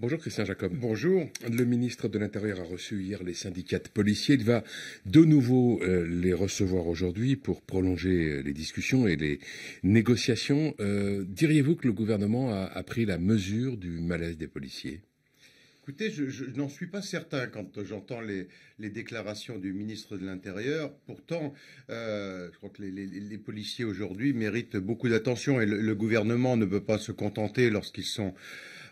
Bonjour Christian Jacob. Bonjour. Le ministre de l'Intérieur a reçu hier les syndicats de policiers. Il va de nouveau euh, les recevoir aujourd'hui pour prolonger euh, les discussions et les négociations. Euh, diriez-vous que le gouvernement a, pris la mesure du malaise des policiers? Écoutez, je, n'en suis pas certain quand j'entends les, déclarations du ministre de l'Intérieur. Pourtant, je crois que les, policiers aujourd'hui méritent beaucoup d'attention et le, gouvernement ne peut pas se contenter lorsqu'ils sont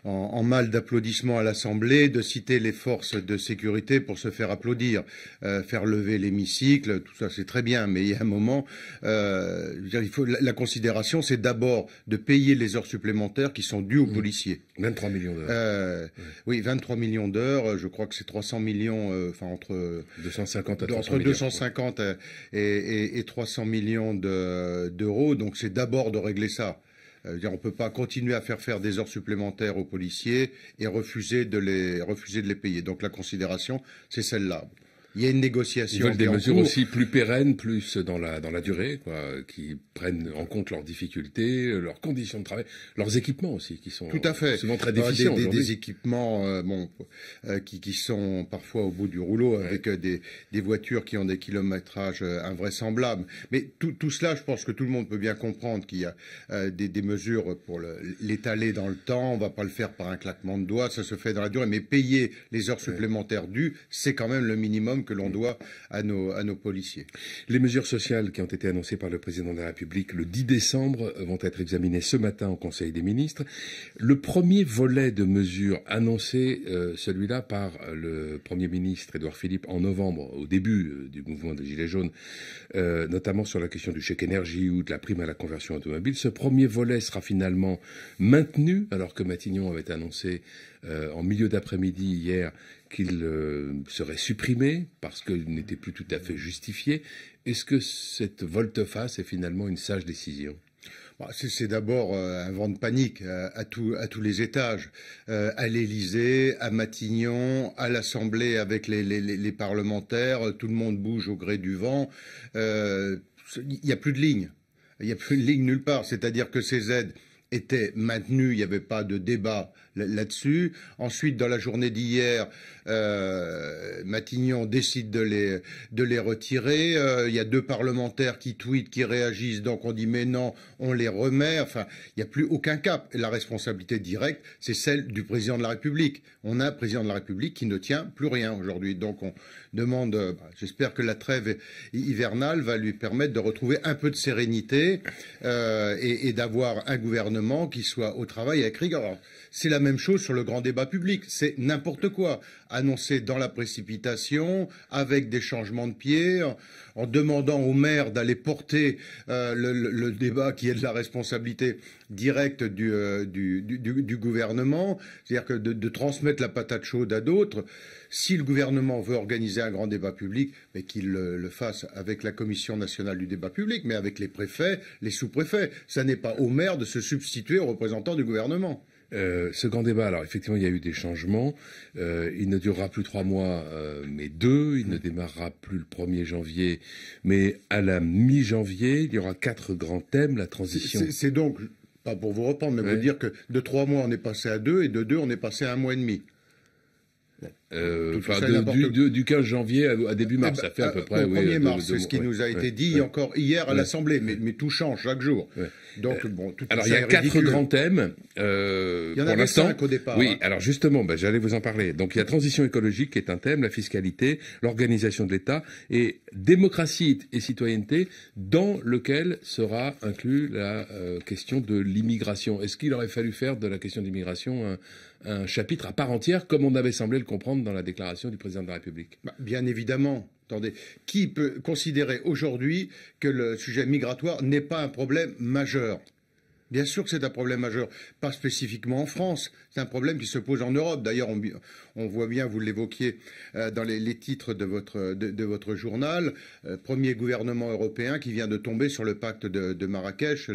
en, mal d'applaudissements à l'Assemblée de citer les forces de sécurité pour se faire applaudir, euh, faire lever l'hémicycle, tout ça c'est très bien, mais il y a un moment, euh, il faut, la, considération c'est d'abord de payer les heures supplémentaires qui sont dues aux mmh. policiers. 23 millions d'heures. Euh, oui, 23 millions d'heures, je crois que c'est 300 millions, enfin entre 250 entre 250 et, et, 300 millions d'euros, donc c'est d'abord de régler ça. Euh, on ne peut pas continuer à faire faire des heures supplémentaires aux policiers et refuser de les, refuser de les payer. Donc la considération, c'est celle-là. Il y a une négociation. Ils veulent des mesures aussi plus pérennes, plus dans la, dans la durée, quoi, qui prennent en compte leurs difficultés, leurs conditions de travail, leurs équipements aussi, qui sont Tout à fait. souvent très déficients. Des, des, équipements euh, bon, euh, qui, qui, sont parfois au bout du rouleau, avec euh, des, des, voitures qui ont des kilométrages invraisemblables. Mais tout, tout, cela, je pense que tout le monde peut bien comprendre qu'il y a des, des, mesures pour l'étaler dans le temps. On ne va pas le faire par un claquement de doigts, ça se fait dans la durée. Mais payer les heures supplémentaires dues, c'est quand même le minimum que l'on doit à nos, à nos policiers. Les mesures sociales qui ont été annoncées par le président de la République le 10 décembre vont être examinées ce matin au Conseil des ministres. Le premier volet de mesures annoncées, euh, celui-là par le Premier ministre Édouard Philippe en novembre, au début euh, du mouvement des Gilets jaunes, euh, notamment sur la question du chèque énergie ou de la prime à la conversion automobile, ce premier volet sera finalement maintenu, alors que Matignon avait annoncé en milieu d'après-midi hier qu'il euh, serait supprimé parce qu'il n'était plus tout à fait justifié. Est-ce que cette volte-face est finalement une sage décision? Bah, c'est d'abord euh, un vent de panique euh, à, tous les étages, à l'Élysée, à Matignon, à l'Assemblée avec les, parlementaires, tout le monde bouge au gré du vent. Il n'y a plus de ligne. Il n'y a plus de ligne nulle part. C'est-à-dire que ces aides étaient maintenues, il n'y avait pas de débat là-dessus. Ensuite, dans la journée d'hier, euh, Matignon décide de les, de les retirer. Euh, il y a deux parlementaires qui tweetent, qui réagissent, donc on dit mais non, on les remet. Enfin, il n'y a plus aucun cap. La responsabilité directe, c'est celle du président de la République. On a un président de la République qui ne tient plus rien aujourd'hui. Donc on demande, euh, bah, j'espère que la trêve hivernale va lui permettre de retrouver un peu de sérénité et d'avoir un gouvernement qui soit au travail avec rigueur. C'est la même chose sur le grand débat public. C'est n'importe quoi, annoncé dans la précipitation, avec des changements de pied, en, demandant aux maires d'aller porter euh, le, débat qui est de la responsabilité directe du, euh, gouvernement, c'est-à-dire que de, transmettre la patate chaude à d'autres. Si le gouvernement veut organiser un grand débat public, mais qu'il le, fasse avec la Commission nationale du débat public, mais avec les préfets, les sous-préfets. Ça n'est pas aux maires de se substituer aux représentants du gouvernement. Euh, ce grand débat, alors effectivement, il y a eu des changements. Euh, il ne durera plus trois mois, euh, mais deux. Il ne démarrera plus le 1er janvier, mais à la mi-janvier, il y aura quatre grands thèmes. La transition. C'est donc, pas pour vous reprendre, mais vous dire que de trois mois, on est passé à deux, et de deux, on est passé à un mois et demi. Euh, du, 15 janvier à, début mars, eh ben, ça fait à peu près. Au 1er mars, c'est ce qui nous a été dit encore hier à l'Assemblée, mais, mais, tout change chaque jour. Donc, euh, bon, tout alors, il y a quatre grands thèmes. Euh, il y en avait cinq au départ. Oui, hein. alors justement, ben, j'allais vous en parler. Donc, il y a transition écologique qui est un thème, la fiscalité, l'organisation de l'État et démocratie et citoyenneté, dans lequel sera inclus la euh, question de l'immigration. Est-ce qu'il aurait fallu faire de la question de l'immigration un, un chapitre à part entière, comme on avait semblé le comprendre dans la déclaration du président de la République bah, Bien évidemment. Attendez, qui peut considérer aujourd'hui que le sujet migratoire n'est pas un problème majeur? Bien sûr que c'est un problème majeur, pas spécifiquement en France, c'est un problème qui se pose en Europe. D'ailleurs, on, voit bien, vous l'évoquiez euh, dans les, titres de votre, de, votre journal, euh, premier gouvernement européen qui vient de tomber sur le pacte de, Marrakech,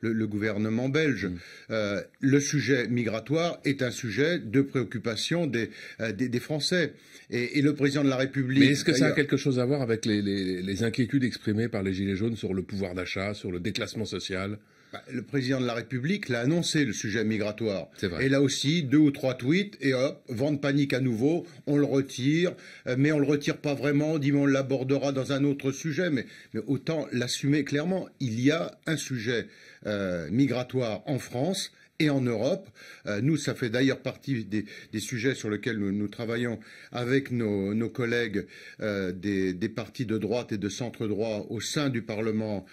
le, gouvernement belge. Mm. Euh, le sujet migratoire est un sujet de préoccupation des, des, Français. Et, le président de la République. Mais est-ce que ça a quelque chose à voir avec les, les inquiétudes exprimées par les Gilets jaunes sur le pouvoir d'achat, sur le déclassement social? Bah, le président de la République l'a annoncé, le sujet migratoire. Vrai. Et là aussi, deux ou trois tweets, et hop, vent de panique à nouveau, on le retire, euh, mais on le retire pas vraiment, on dit on l'abordera dans un autre sujet, mais, mais autant l'assumer clairement. Il y a un sujet euh, migratoire en France, et en Europe. Euh, nous, ça fait d'ailleurs partie des, sujets sur lesquels nous, travaillons avec nos, collègues euh, des, partis de droite et de centre droit au sein du Parlement,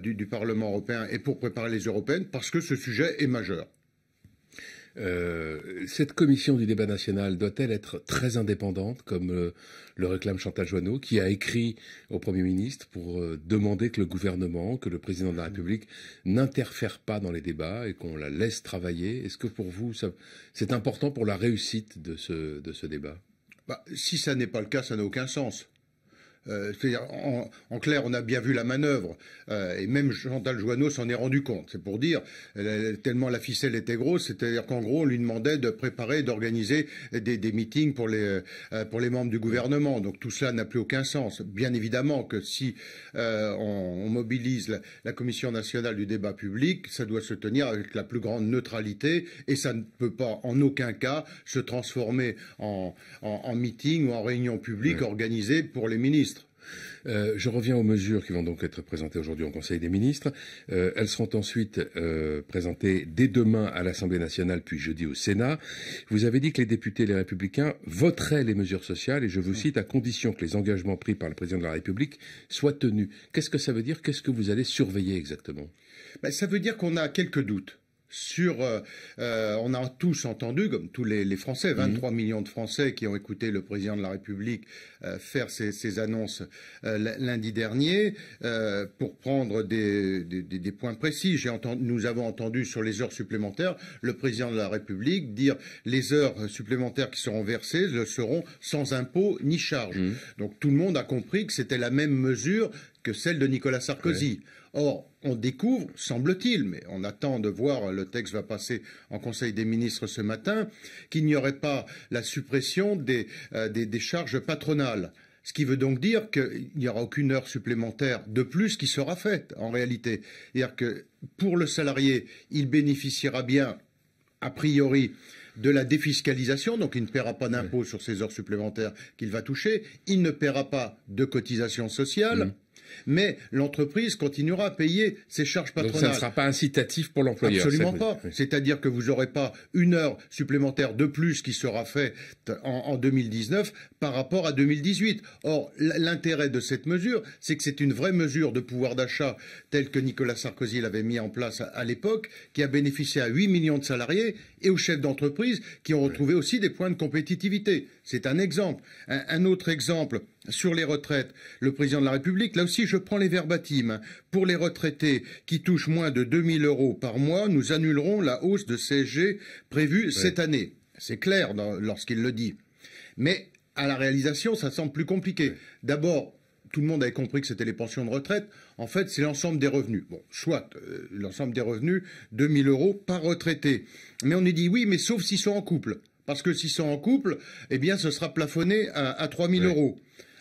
du Parlement européen et pour préparer les européennes, parce que ce sujet est majeur. Euh, cette commission du débat national doit-elle être très indépendante, comme euh, le réclame Chantal Joanneau, qui a écrit au Premier ministre pour euh, demander que le gouvernement, que le président de la République n'interfère pas dans les débats et qu'on la laisse travailler? Est-ce que pour vous, c'est important pour la réussite de ce, débat? Bah, Si ça n'est pas le cas, ça n'a aucun sens. Euh, en, en, clair, on a bien vu la manœuvre, euh, et même Chantal Joanneau s'en est rendu compte. C'est pour dire, tellement la ficelle était grosse, c'est-à-dire qu'en gros, on lui demandait de préparer, d'organiser des, des, meetings pour les, euh, pour les membres du gouvernement. Donc tout cela n'a plus aucun sens. Bien évidemment que si euh, on, on, mobilise la, la, Commission nationale du débat public, ça doit se tenir avec la plus grande neutralité, et ça ne peut pas en aucun cas se transformer en, en, en meeting ou en réunion publique organisée pour les ministres. Euh, je reviens aux mesures qui vont donc être présentées aujourd'hui au Conseil des ministres. Euh, elles seront ensuite euh, présentées dès demain à l'Assemblée nationale, puis jeudi au Sénat. Vous avez dit que les députés les républicains voteraient les mesures sociales, et je vous cite, à condition que les engagements pris par le président de la République soient tenus. Qu'est-ce que ça veut dire? Qu'est-ce que vous allez surveiller exactement? Ben, Ça veut dire qu'on a quelques doutes sur, euh, euh, on a tous entendu, comme tous les, les Français, 23 mhm. millions de Français qui ont écouté le président de la République euh, faire ces annonces lundi dernier, pour prendre des, des, des points précis. Entendu, nous avons entendu sur les heures supplémentaires le président de la République dire les heures supplémentaires qui seront versées le seront sans impôt ni charge. Mhm. Donc tout le monde a compris que c'était la même mesure que celle de Nicolas Sarkozy. Or, on découvre, semble-t-il, mais on attend de voir, le texte va passer en Conseil des ministres ce matin, qu'il n'y aurait pas la suppression des, euh, des, charges patronales. Ce qui veut donc dire qu'il n'y aura aucune heure supplémentaire de plus qui sera faite en réalité. C'est-à-dire que pour le salarié, il bénéficiera bien, a priori, de la défiscalisation, donc il ne paiera pas d'impôt sur ces heures supplémentaires qu'il va toucher, il ne paiera pas de cotisation sociale. Mmh mais l'entreprise continuera à payer ses charges patronales. Donc ça ne sera pas incitatif pour l'employeur. Absolument pas. C'est-à-dire que vous n'aurez pas une heure supplémentaire de plus qui sera faite en, 2019 par rapport à 2018. Or, l'intérêt de cette mesure, c'est que c'est une vraie mesure de pouvoir d'achat telle que Nicolas Sarkozy l'avait mis en place à, l'époque, qui a bénéficié à 8 millions de salariés et aux chefs d'entreprise qui ont retrouvé aussi des points de compétitivité. C'est un exemple. un autre exemple, sur les retraites, le président de la République, là aussi je prends les verbatimes. Pour les retraités qui touchent moins de 2000 euros par mois, nous annulerons la hausse de CSG prévue cette année. C'est clair lorsqu'il le dit. Mais à la réalisation, ça semble plus compliqué. D'abord, tout le monde avait compris que c'était les pensions de retraite. En fait, c'est l'ensemble des revenus. Bon, soit euh, l'ensemble des revenus, 2000 euros par retraité. Mais on est dit oui, mais sauf s'ils sont en couple. Parce que s'ils sont en couple, eh bien, ce sera plafonné à, à 3000 euros.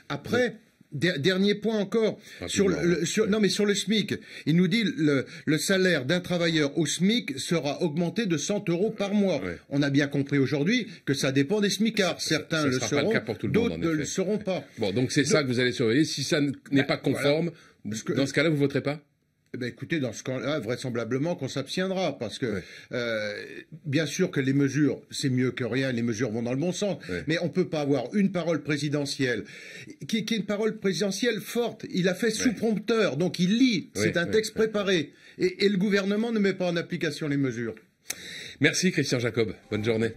Après, dernier point encore sur le, sur, non mais sur le SMIC, il nous dit le, le salaire d'un travailleur au SMIC sera augmenté de 100 euros par mois. On a bien compris aujourd'hui que ça dépend des SMICards. Certains le seront, d'autres ne le seront pas. Bon, donc c'est ça que vous allez surveiller. Si ça n'est bah, pas conforme, dans ce cas-là, vous voterez pas? Eh ben, écoutez, dans ce cas-là, vraisemblablement qu'on s'abstiendra, parce que euh, bien sûr que les mesures, c'est mieux que rien, les mesures vont dans le bon sens, mais on ne peut pas avoir une parole présidentielle qui, est une parole présidentielle forte. Il a fait sous prompteur, donc il lit, c'est un texte préparé, et, et le gouvernement ne met pas en application les mesures. Merci Christian Jacob, bonne journée.